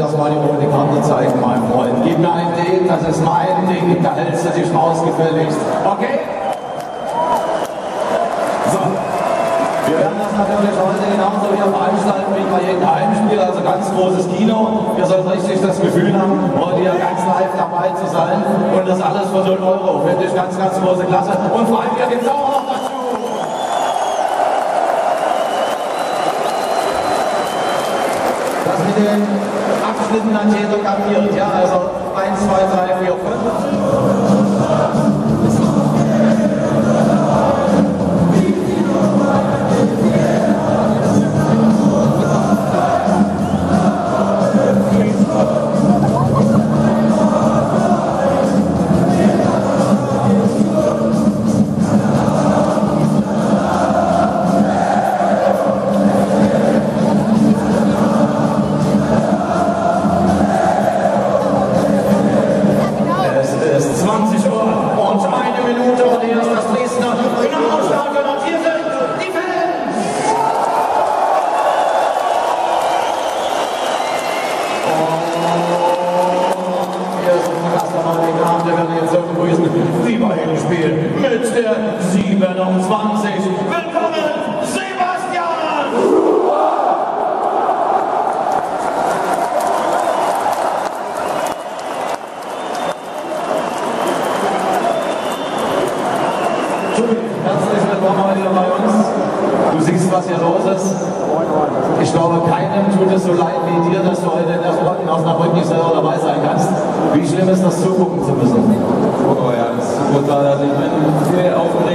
das war die rote Karte, zeigen, mein Freund. Gib mir ein Ding, das ist mein Ding, da hältst du die Schnauze gefälligst. Okay? So. Wir werden das natürlich heute genauso hier veranstalten wie bei jedem Heimspiel, also ganz großes Kino. Ihr sollt richtig das Gefühl haben, heute hier ganz live dabei zu sein. Und das alles für 0 Euro. Finde ich ganz, ganz große Klasse. Und vor allem, wir ihr gibt's auch mit den Abschnitten hat jeder kapiert, ja, also 1, 2, 3, 4, 5. Gastronomie Abend, werden jetzt so begrüßen, bei jedem Spiel mit der 27. Willkommen, Sebastian! Herzlich willkommen heute bei uns. Du siehst, was hier los ist. Ich glaube, keinem tut es so leid wie dir, dass du heute in der Osnabrück nicht selber dabei sein. Wie schlimm ist das, zugucken zu müssen? Oh ja, das ist brutal. Also ich bin viel auf und